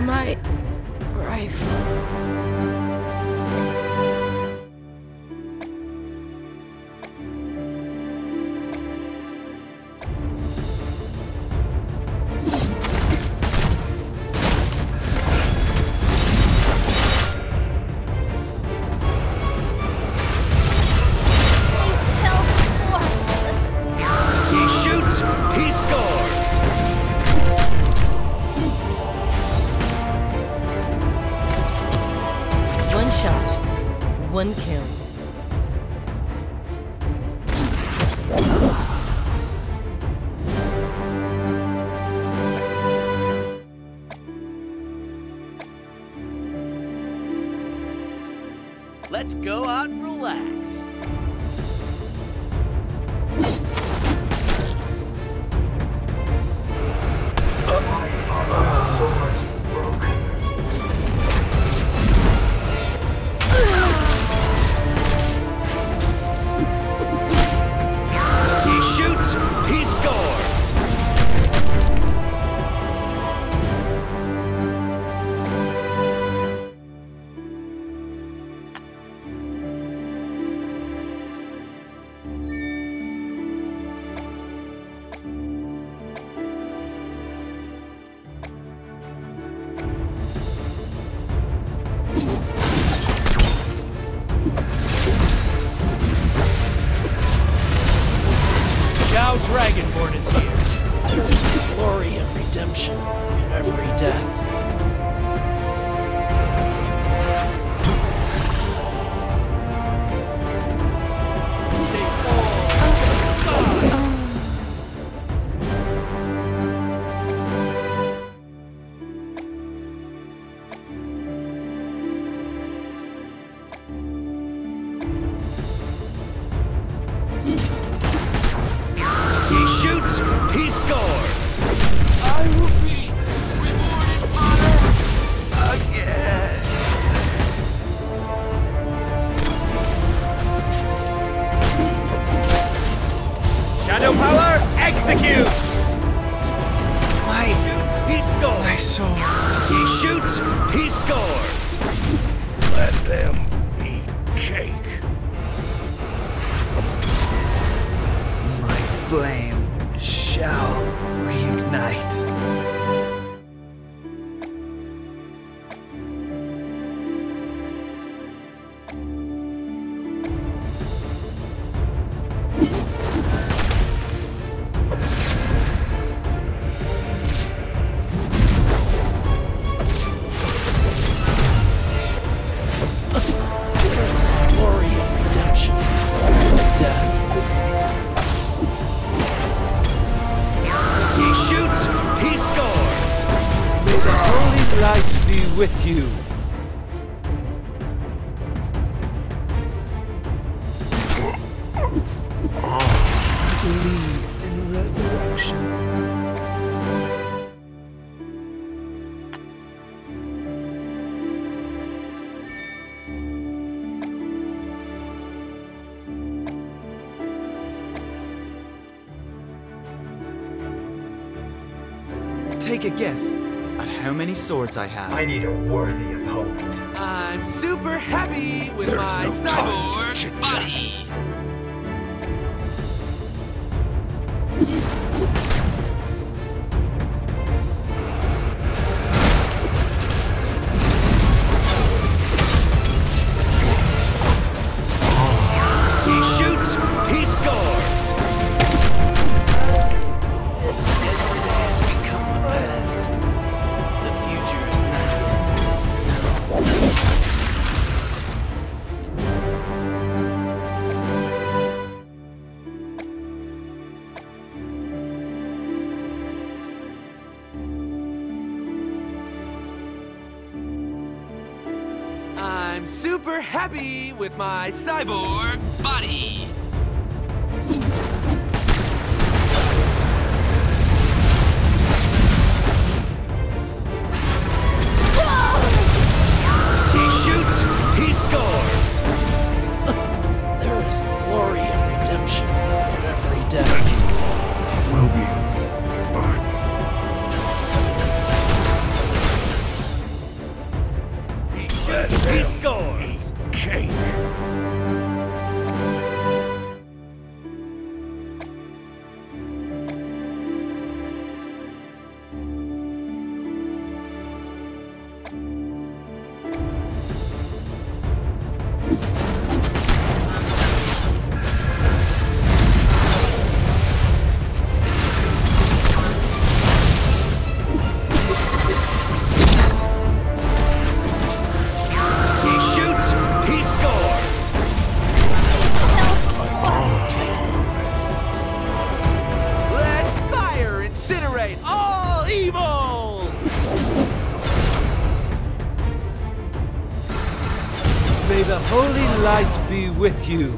my rifle. He shoots, he scores! Kill. Let's go out and relax. Shao Dragonborn is here. Glory and redemption in every death. He shoots, he scores. I will be rewarded honor Again. Shadow power, execute. My, He shoots, he scores. my soul. He shoots, he scores. Let them light be with you. I Believe in resurrection. Take a guess how many swords I have. I need a worthy opponent. I'm super happy with There's my no time to cyborg chit-chat. I'm super happy with my cyborg body. May the holy light be with you.